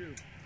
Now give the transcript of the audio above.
you.